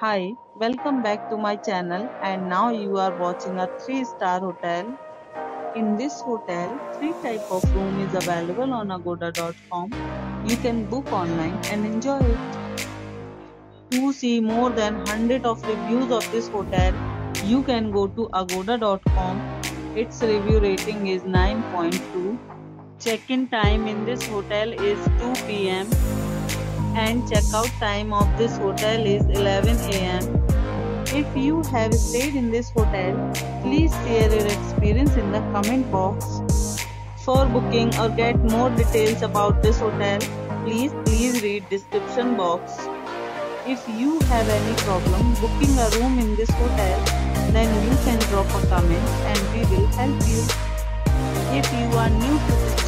Hi, welcome back to my channel and now you are watching a 3 star hotel. In this hotel, 3 type of room is available on agoda.com. You can book online and enjoy it. To see more than 100 of reviews of this hotel, you can go to agoda.com. Its review rating is 9.2. Check-in time in this hotel is 2 pm and checkout time of this hotel is 11 am. If you have stayed in this hotel, please share your experience in the comment box. For booking or get more details about this hotel, please please read description box. If you have any problem booking a room in this hotel, then you can drop a comment and we will help you. If you are new to this